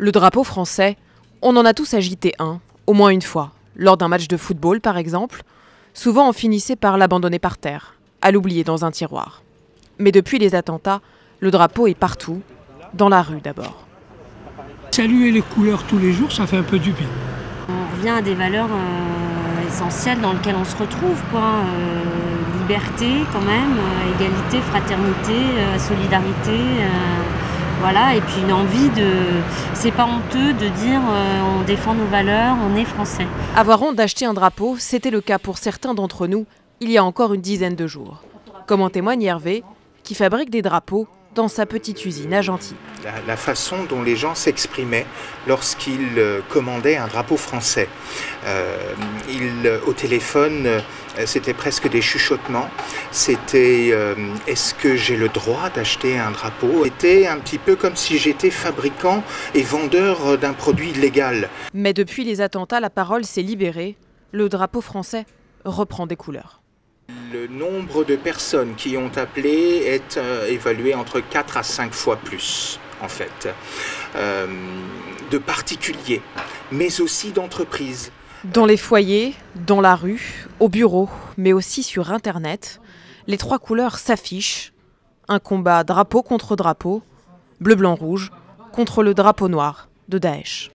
Le drapeau français, on en a tous agité un, au moins une fois, lors d'un match de football par exemple. Souvent on finissait par l'abandonner par terre, à l'oublier dans un tiroir. Mais depuis les attentats, le drapeau est partout, dans la rue d'abord. Saluer les couleurs tous les jours, ça fait un peu du bien. On revient à des valeurs euh, essentielles dans lesquelles on se retrouve, quoi. Euh, liberté quand même, euh, égalité, fraternité, euh, solidarité. Voilà, et puis une envie de. C'est pas honteux de dire euh, on défend nos valeurs, on est français. Avoir honte d'acheter un drapeau, c'était le cas pour certains d'entre nous il y a encore une dizaine de jours. Comme en témoigne Hervé, qui fabrique des drapeaux dans sa petite usine à Gentil. la, la façon dont les gens s'exprimaient lorsqu'ils euh, commandaient un drapeau français. Euh, ils, euh, au téléphone, c'était presque des chuchotements. C'était euh, est-ce que j'ai le droit d'acheter un drapeau? C'était un petit peu comme si j'étais fabricant et vendeur d'un produit légal. Mais depuis les attentats, la parole s'est libérée. Le drapeau français reprend des couleurs. Le nombre de personnes qui ont appelé est euh, évalué entre 4 à 5 fois plus, en fait, Euh, de particuliers, mais aussi d'entreprises. Dans les foyers, dans la rue, au bureau, mais aussi sur Internet, les trois couleurs s'affichent. Un combat drapeau contre drapeau, bleu, blanc, rouge, contre le drapeau noir de Daesh.